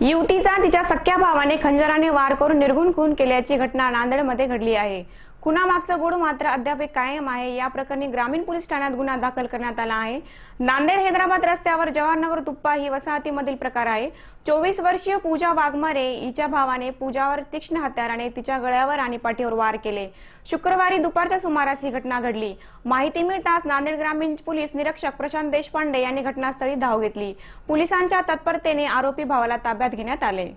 युवतीचा तिच्या सख्या भावाने खंजराने वार करून निर्गुण खून केल्याची घटना नांदेडमध्ये घडली आहे. खुनामागचं गुड मात्र अद्याप कायम आहे. या प्रकरणी ग्रामीण पोलीस ठाण्यात गुन्हा दाखल करण्यात आला आहे. नांदेड हैदराबाद रस्त्यावर जवाहरनगर तुप्पा ही वसाहतीमधील प्रकार आहे. चोवीस वर्षीय पूजा वाघमारे हिच्या भावाने पूजावर तीक्ष्ण हत्याराने तिच्या गळ्यावर आणि पाठीवर वार केले. शुक्रवारी दुपारच्या सुमारास ही घटना घडली. माहिती मिळताच नांदेड ग्रामीण पोलीस निरीक्षक प्रशांत देशपांडे यांनी घटनास्थळी धाव घेतली. पोलिसांच्या तत्परतेने आरोपी भावाला ताब्यात घेण्यात आले.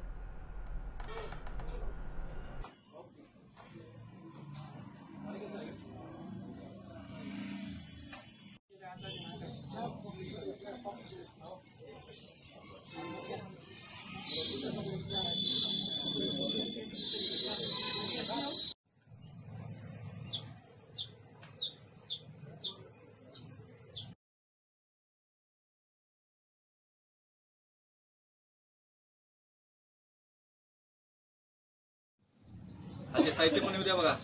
आणि साहित्य पण येऊ द्या बघा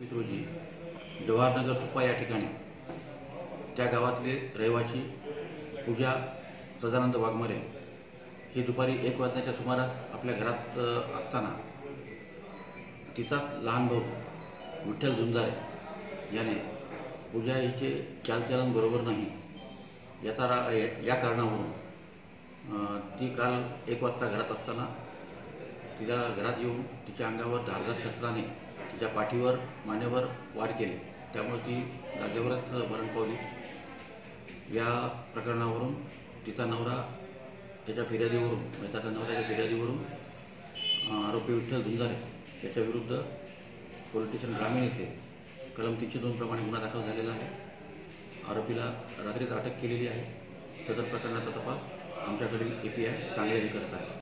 वीस रोजी जवाहरनगर सुप्पा या ठिकाणी त्या गावातले रहिवासी पूजा सदानंद वाघमारे हे दुपारी एक वाजण्याच्या सुमारास आपल्या घरात असताना तिचाच लहान भाऊ विठ्ठल झुंजारे याने पूजा हिचे चालचलन बरोबर नाही याचा रा या- या कारणावरून ती काल एक वाजता घरात असताना तिला घरात येऊन तिच्या अंगावर धारदार शस्त्राने तिच्या पाठीवर मानेवर वार केले. त्यामुळे ती जागेवरच मरण पावली. या प्रकरणावरून तिचा नवरा त्याच्या फिर्यादीवरून म्हणजे त्याच्या नवऱ्याच्या फिर्यादीवरून आरोपी विठ्ठल झुंजारे याच्या विरुद्ध पोलीस स्टेशन ग्रामीण येथे कलम तीनशे दोन प्रमाणे गुन्हा दाखल झालेला आहे. आरोपीला रात्रीच अटक केलेली आहे. सदर प्रकरणाचा तपास आमच्याकडील ए पी आय सांगली करत आहे.